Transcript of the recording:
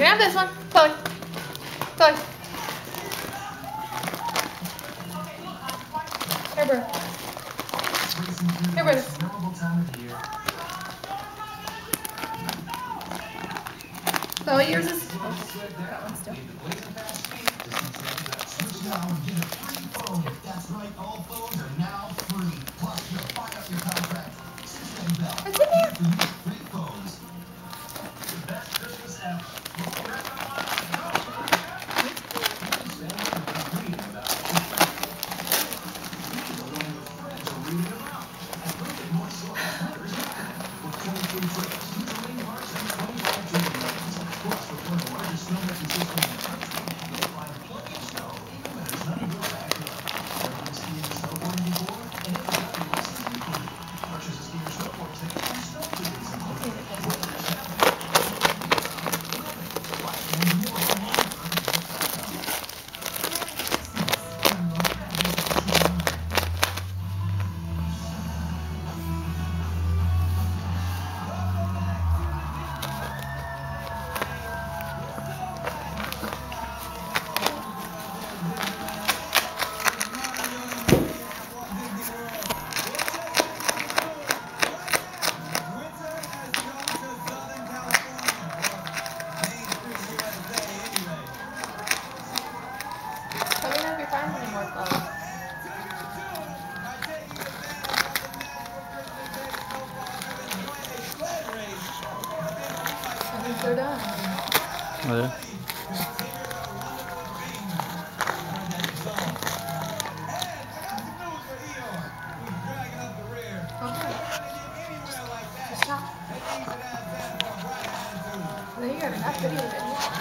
this one. Chloe. Chloe. Here, bro. Here, Brutus. Chloe, yours is. Let me know if finding any more. I think they're done. Oh, yeah. Okay. Just stop. There you go. Video.